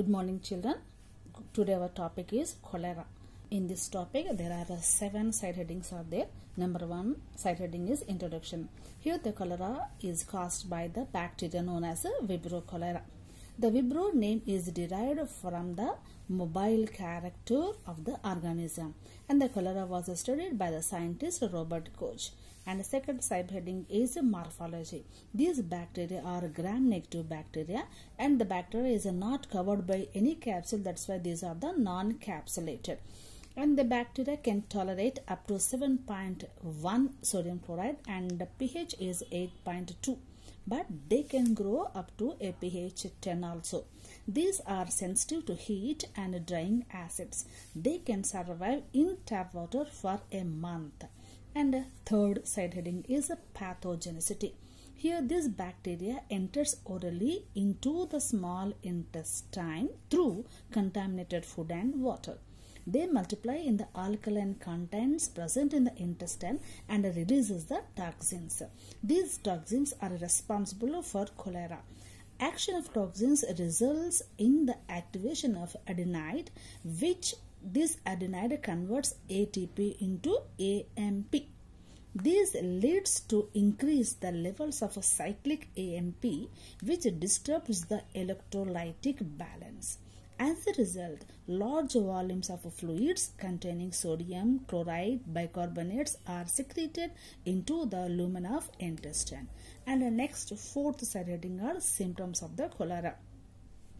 Good morning, children. Today our topic is cholera. In this topic, there are seven side headings are there. Number one side heading is introduction. Here, the cholera is caused by the bacteria known as Vibrio cholera. The Vibrio name is derived from the mobile character of the organism, and the cholera was studied by the scientist Robert Koch. And the second side heading is morphology. These bacteria are gram-negative bacteria, and the bacteria is not covered by any capsule. That's why these are the non-capsulated and the bacteria can tolerate up to 7.1 sodium chloride and the pH is 8.2 but they can grow up to a pH 10 also. These are sensitive to heat and drying acids. They can survive in tap water for a month. And the third side heading is pathogenicity. Here this bacteria enters orally into the small intestine through contaminated food and water. They multiply in the alkaline contents present in the intestine and releases the toxins. These toxins are responsible for cholera. Action of toxins results in the activation of adenine which this adenine converts ATP into AMP. This leads to increase the levels of cyclic AMP which disturbs the electrolytic balance. As a result, large volumes of fluids containing sodium, chloride, bicarbonates are secreted into the lumen of intestine. And the next fourth setting are symptoms of the cholera.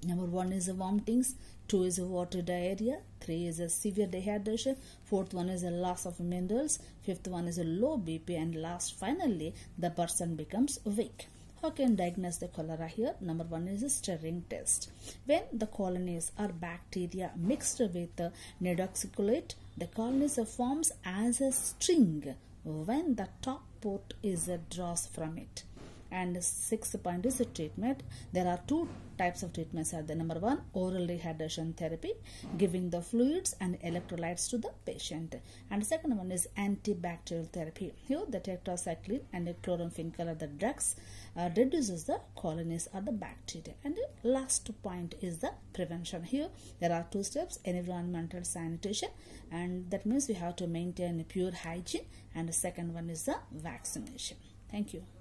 Number one is vomitings, two is water diarrhea, three is a severe dehydration, fourth one is a loss of minerals, fifth one is a low BP, and last finally the person becomes weak. How can diagnose the cholera here? Number one is a string test. When the colonies are bacteria mixed with the deoxycholate, the colonies forms as a string when the top port is uh, draws from it and sixth point is the treatment. There are two types of treatments are the number one oral rehydration therapy giving the fluids and electrolytes to the patient. And second one is antibacterial therapy. Here the tetracycline and the chloramphenicol are the drugs. Uh, reduces the colonies or the bacteria. And the last point is the prevention. Here there are two steps environmental sanitation and that means we have to maintain pure hygiene. And the second one is the vaccination. Thank you